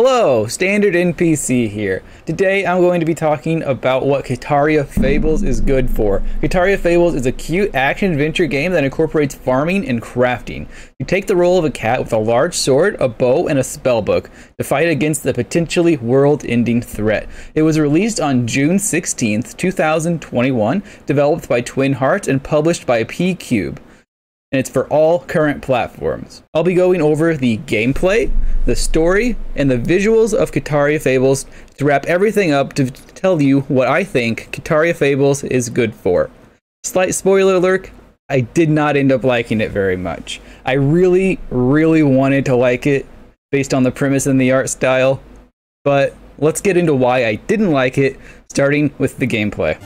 Hello, Standard NPC here. Today I'm going to be talking about what Kitaria Fables is good for. Kitaria Fables is a cute action-adventure game that incorporates farming and crafting. You take the role of a cat with a large sword, a bow, and a spellbook to fight against the potentially world-ending threat. It was released on June 16th, 2021, developed by Twin Hearts and published by PQube and it's for all current platforms. I'll be going over the gameplay, the story, and the visuals of Kitaria Fables to wrap everything up to tell you what I think Kitaria Fables is good for. Slight spoiler alert, I did not end up liking it very much. I really, really wanted to like it based on the premise and the art style, but let's get into why I didn't like it, starting with the gameplay.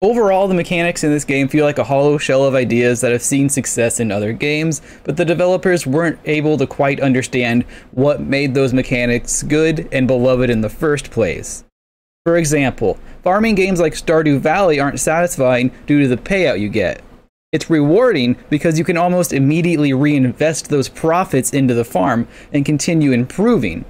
Overall, the mechanics in this game feel like a hollow shell of ideas that have seen success in other games, but the developers weren't able to quite understand what made those mechanics good and beloved in the first place. For example, farming games like Stardew Valley aren't satisfying due to the payout you get. It's rewarding because you can almost immediately reinvest those profits into the farm and continue improving,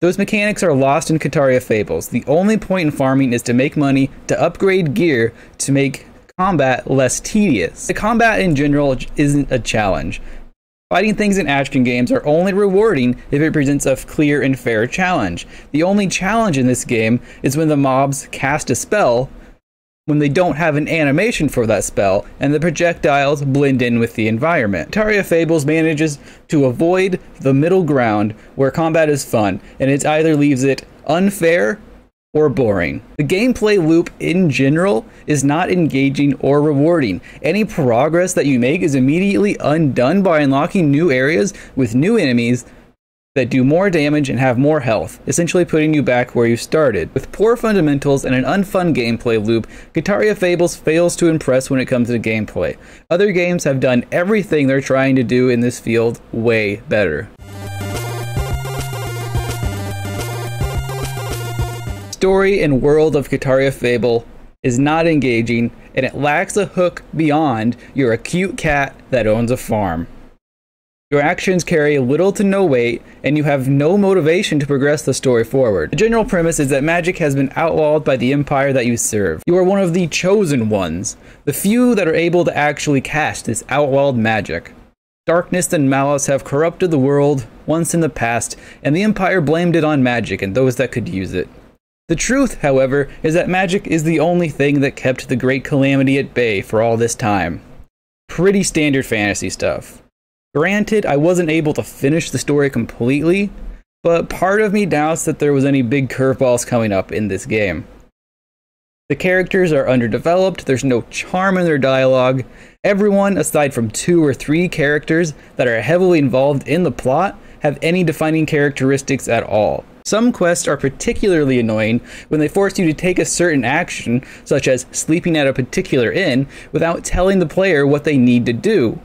those mechanics are lost in Kitaria Fables. The only point in farming is to make money, to upgrade gear, to make combat less tedious. The combat in general isn't a challenge. Fighting things in action games are only rewarding if it presents a clear and fair challenge. The only challenge in this game is when the mobs cast a spell when they don't have an animation for that spell, and the projectiles blend in with the environment. Kitaria Fables manages to avoid the middle ground where combat is fun, and it either leaves it unfair or boring. The gameplay loop in general is not engaging or rewarding. Any progress that you make is immediately undone by unlocking new areas with new enemies that do more damage and have more health, essentially putting you back where you started. With poor fundamentals and an unfun gameplay loop, Kitaria Fables fails to impress when it comes to gameplay. Other games have done everything they're trying to do in this field way better. Story and world of Kitaria Fable is not engaging and it lacks a hook beyond you're a cute cat that owns a farm. Your actions carry little to no weight, and you have no motivation to progress the story forward. The general premise is that magic has been outlawed by the empire that you serve. You are one of the chosen ones, the few that are able to actually cast this outlawed magic. Darkness and malice have corrupted the world once in the past, and the Empire blamed it on magic and those that could use it. The truth, however, is that magic is the only thing that kept the Great Calamity at bay for all this time. Pretty standard fantasy stuff. Granted, I wasn't able to finish the story completely, but part of me doubts that there was any big curveballs coming up in this game. The characters are underdeveloped, there's no charm in their dialogue. Everyone, aside from two or three characters that are heavily involved in the plot, have any defining characteristics at all. Some quests are particularly annoying when they force you to take a certain action, such as sleeping at a particular inn, without telling the player what they need to do,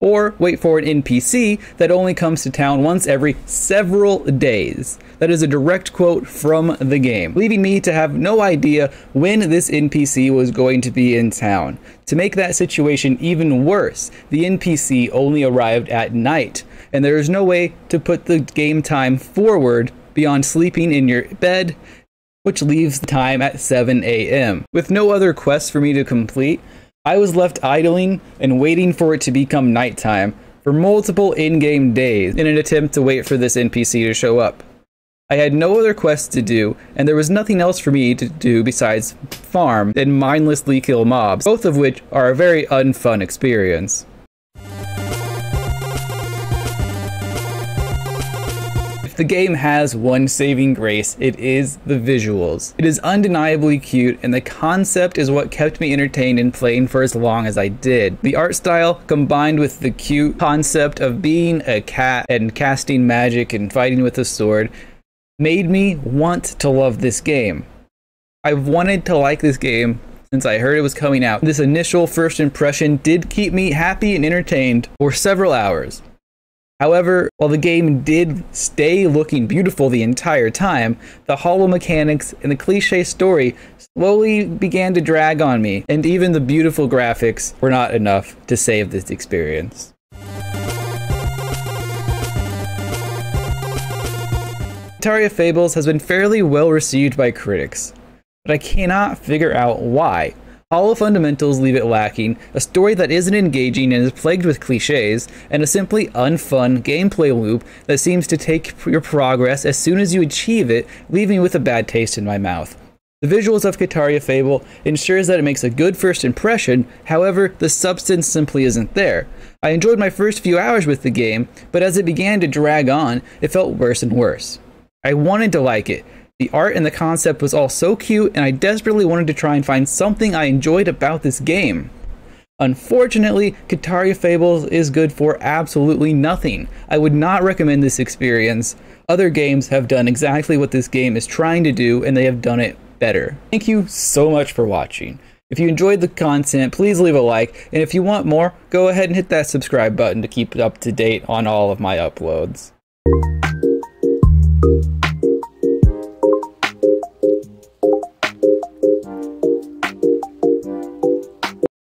or wait for an NPC that only comes to town once every several days. That is a direct quote from the game, leaving me to have no idea when this NPC was going to be in town. To make that situation even worse, the NPC only arrived at night, and there is no way to put the game time forward beyond sleeping in your bed, which leaves the time at 7 a.m. With no other quests for me to complete, I was left idling and waiting for it to become nighttime for multiple in-game days in an attempt to wait for this NPC to show up. I had no other quests to do, and there was nothing else for me to do besides farm and mindlessly kill mobs, both of which are a very unfun experience. The game has one saving grace, it is the visuals. It is undeniably cute, and the concept is what kept me entertained and playing for as long as I did. The art style, combined with the cute concept of being a cat and casting magic and fighting with a sword, made me want to love this game. I've wanted to like this game since I heard it was coming out. This initial first impression did keep me happy and entertained for several hours. However, while the game did stay looking beautiful the entire time, the hollow mechanics and the cliche story slowly began to drag on me, and even the beautiful graphics were not enough to save this experience. Kitaria Fables has been fairly well received by critics, but I cannot figure out why. All the fundamentals leave it lacking, a story that isn't engaging and is plagued with cliches, and a simply unfun gameplay loop that seems to take your progress as soon as you achieve it, leaving me with a bad taste in my mouth. The visuals of Kitaria Fable ensures that it makes a good first impression, however, the substance simply isn't there. I enjoyed my first few hours with the game, but as it began to drag on, it felt worse and worse. I wanted to like it. The art and the concept was all so cute, and I desperately wanted to try and find something I enjoyed about this game. Unfortunately, Kitaria Fables is good for absolutely nothing. I would not recommend this experience. Other games have done exactly what this game is trying to do, and they have done it better. Thank you so much for watching. If you enjoyed the content, please leave a like, and if you want more, go ahead and hit that subscribe button to keep it up to date on all of my uploads.